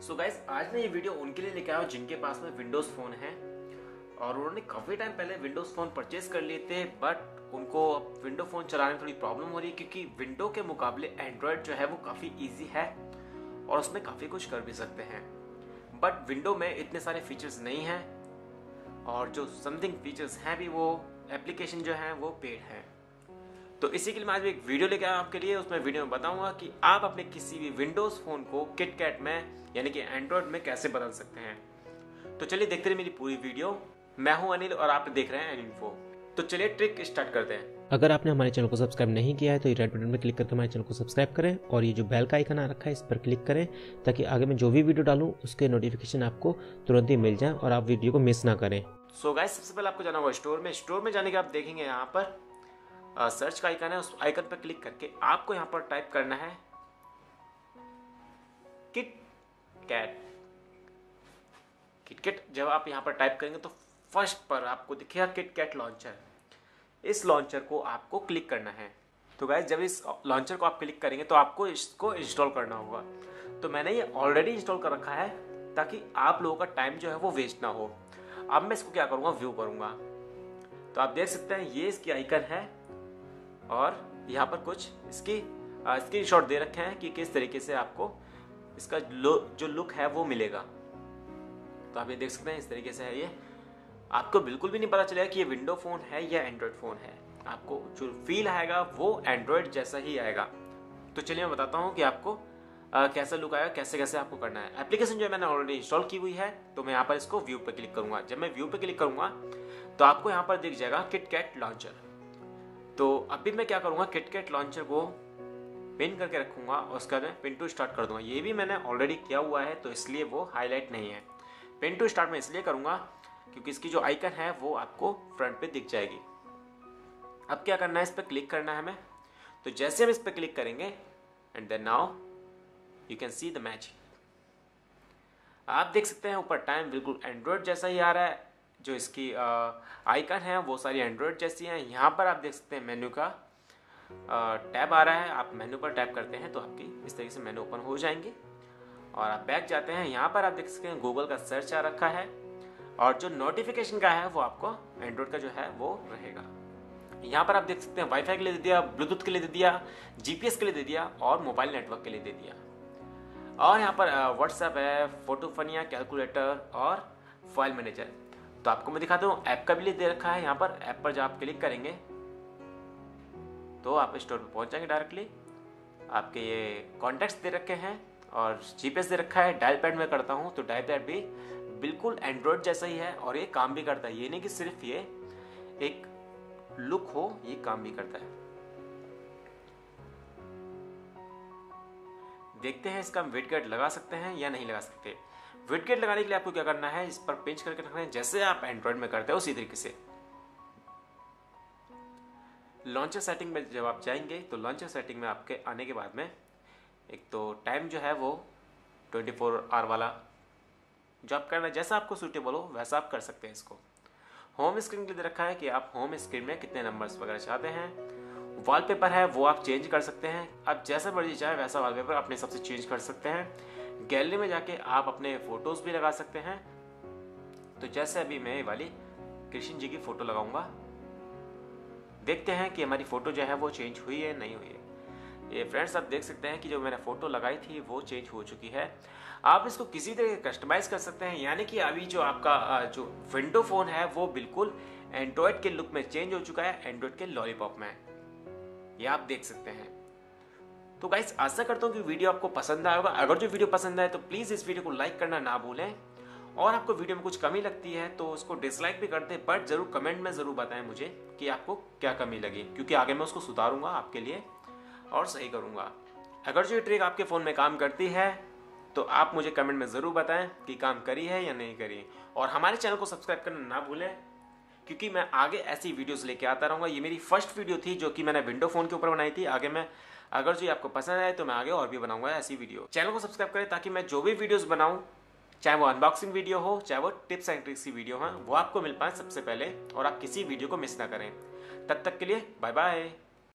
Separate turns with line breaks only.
सो so guys आज मैं ये वीडियो उनके लिए लेके आया हूँ जिनके पास में विंडोज़ फ़ोन है। और उन्होंने काफ़ी टाइम पहले विंडोज़ फ़ोन परचेज कर लिए थे बट उनको विंडो फ़ोन चलाने में थोड़ी प्रॉब्लम हो रही है क्योंकि विंडो के मुकाबले एंड्रॉयड जो है वो काफ़ी ईजी है और उसमें काफ़ी कुछ कर भी सकते हैं। बट विंडो में इतने सारे फीचर्स नहीं हैं और जो समथिंग फीचर्स हैं भी वो एप्लीकेशन जो हैं वो पेड हैं। तो इसी के लिए मैं आज एक वीडियो लेके आया आपके लिए। उसमें वीडियो में बताऊँगा कि आप अपने किसी भी विंडोज़ फ़ोन को किटकैट में यानी कि एंड्रॉयड में कैसे बदल सकते हैं। तो चलिए देखते रहे मेरी पूरी वीडियो। मैं हूँ अनिल और आप देख रहे हैं इन्फो तो चलिए ट्रिक स्टार्ट करते हैं।
अगर आपने हमारे चैनल को सब्सक्राइब नहीं किया है तो ये रेड बटन में क्लिक करके हमारे चैनल को सब्सक्राइब करें और ये जो बेल का आइकन आ रखा है इस पर क्लिक करें ताकि आगे मैं जो भी वीडियो डालूं उसके नोटिफिकेशन आपको तुरंत ही मिल जाए और आप वीडियो को मिस ना करें।
सो so गाइस सबसे पहले आपको जाना होगा स्टोर में। स्टोर में जाने के आप देखेंगे यहाँ पर सर्च का आइकन है, उस आइकन पर क्लिक करके आपको यहाँ पर टाइप करना है किट कैट किट जब आप यहाँ पर टाइप करेंगे तो फ़र्स्ट पर आपको दिखेगा किट कैट लॉन्चर इस लॉन्चर को आपको क्लिक करना है। तो गाइज़ जब इस लॉन्चर को आप क्लिक करेंगे तो आपको इसको इंस्टॉल करना होगा। तो मैंने ये ऑलरेडी इंस्टॉल कर रखा है ताकि आप लोगों का टाइम जो है वो वेस्ट ना हो। अब मैं इसको क्या करूँगा? व्यू करूँगा। तो आप देख सकते हैं, ये इसकी आइकन है। और यहाँ पर कुछ इसकी स्क्रीन शॉट दे रखे हैं कि किस तरीके से आपको इसका जो लुक है वो मिलेगा। तो आप ये देख सकते हैं इस तरीके से है ये। आपको बिल्कुल भी नहीं पता चलेगा कि ये विंडो फ़ोन है या एंड्रॉयड फ़ोन है। आपको जो फील आएगा वो एंड्रॉयड जैसा ही आएगा। तो चलिए मैं बताता हूँ कि आपको आ, कैसा लुक आएगा कैसे कैसे आपको करना है। एप्लीकेशन जो मैंने ऑलरेडी इंस्टॉल की हुई है तो मैं यहाँ पर इसको व्यू पे क्लिक करूँगा। जब मैं व्यू पे क्लिक करूँगा तो आपको यहाँ पर दिख जाएगा किट कैट लॉन्चर तो अभी मैं क्या करूँगा किटकेट लॉन्चर को पिन करके रखूँगा और उसका मैं पिन टू स्टार्ट कर दूँगा। ये भी मैंने ऑलरेडी किया हुआ है तो इसलिए वो हाईलाइट नहीं है। पिन टू स्टार्ट मैं इसलिए करूँगा क्योंकि इसकी जो आइकन है, वो आपको फ्रंट पे दिख जाएगी। अब क्या करना है, इस पर क्लिक करना है हमें। तो जैसे हम इस पर क्लिक करेंगे and then now you can see the match आप देख सकते हैं, ऊपर टाइम बिल्कुल एंड्रॉयड जैसा ही आ रहा है। जो इसकी आइकन है, वो सारी एंड्रॉयड जैसी हैं। यहाँ पर आप देख सकते हैं मेन्यू का टैब आ रहा है। आप मेन्यू पर टैप करते हैं तो आपकी इस तरीके से मेन्यू ओपन हो जाएँगे। और आप बैक जाते हैं, यहाँ पर आप देख सकते हैं गूगल का सर्च आ रखा है। और जो नोटिफिकेशन का है, वो आपको एंड्रॉयड का जो है, वो रहेगा। यहाँ पर आप देख सकते हैं वाईफाई के लिए दे दिया ब्लूटूथ के लिए दे दिया जीपीएस के लिए दे दिया और मोबाइल नेटवर्क के लिए दे दिया। और यहाँ पर व्हाट्सएप है फ़ोटो फनिया कैलकुलेटर और फ़ाइल मैनेजर तो आपको मैं दिखाता हूँ, ऐप का भी दे रखा है, यहाँ पर ऐप पर जब आप क्लिक करेंगे तो आप स्टोर पर पहुँच जाएँगे डायरेक्टली आपके ये कॉन्टेक्ट दे रखे हैं और जीपीएस दे रखा है डायल पैड में करता हूँ तो डायल पैड भी बिल्कुल एंड्रॉयड जैसा ही है और ये काम भी करता है। ये नहीं कि सिर्फ़ ये, एक लुक हो, ये काम भी करता है। देखते हैं इसका वेट गार्ड लगा सकते हैं या नहीं लगा सकते। विडगेट लगाने के लिए आपको क्या करना है, इस पर पिंच करके रखना है, जैसे आप एंड्रॉइड में करते हो उसी तरीके से। लॉन्चर सेटिंग में जब आप जाएँगे तो लॉन्चर सेटिंग में आपके आने के बाद में एक तो टाइम जो है वो 24 फोर आवर वाला जो आप करना, जैसा आपको सूटेबल हो, वैसा आप कर सकते हैं इसको। होम स्क्रीन के लिए रखा है कि आप होम स्क्रीन में कितने नंबर्स वगैरह चाहते हैं वॉलपेपर है, वो आप चेंज कर सकते हैं। आप जैसा मर्ज़ी चाहे वैसा वॉलपेपर अपने हिसाब से चेंज कर सकते हैं। गैलरी में जाके आप अपने फ़ोटोज़ भी लगा सकते हैं। तो जैसे अभी मैं वाली कृष्ण जी की फ़ोटो लगाऊँगा। देखते हैं कि हमारी फ़ोटो जो है वो चेंज हुई है, नहीं हुई है। ये फ्रेंड्स आप देख सकते हैं कि जो मैंने फ़ोटो लगाई थी, वो चेंज हो चुकी है। आप इसको किसी तरह कस्टमाइज कर सकते हैं, यानी कि अभी जो आपका जो विंडो फ़ोन है, वो बिल्कुल एंड्रॉयड के लुक में चेंज हो चुका है एंड्रॉयड के लॉलीपॉप में। ये आप देख सकते हैं। तो गाइस आशा करता हूँ कि वीडियो आपको पसंद आया होगा। अगर जो वीडियो पसंद आए तो प्लीज़ इस वीडियो को लाइक करना ना भूलें। और आपको वीडियो में कुछ कमी लगती है तो उसको डिसलाइक भी करते हैं बट ज़रूर कमेंट में ज़रूर बताएँ मुझे कि आपको क्या कमी लगी। क्योंकि आगे मैं उसको सुधारूँगा आपके लिए और सही करूँगा। अगर जो ट्रिक आपके फ़ोन में काम करती है तो आप मुझे कमेंट में ज़रूर बताएँ कि काम करी है या नहीं करी। और हमारे चैनल को सब्सक्राइब करना ना भूलें। क्योंकि मैं आगे ऐसी वीडियोस लेके आता रहूँगा। ये मेरी फ़र्स्ट वीडियो थी जो कि मैंने विंडो फ़ोन के ऊपर बनाई थी। आगे मैं, अगर जो आपको पसंद आए तो मैं आगे और भी बनाऊँगा ऐसी वीडियो चैनल को सब्सक्राइब करें ताकि मैं जो भी वीडियोज़ बनाऊँ, चाहे वो अनबॉक्सिंग वीडियो हो, चाहे वो टिप्स एंड ट्रिक्स की वीडियो हो, वो आपको मिल पाए सबसे पहले और आप किसी वीडियो को मिस ना करें। तब तक के लिए बाय बाय